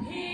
He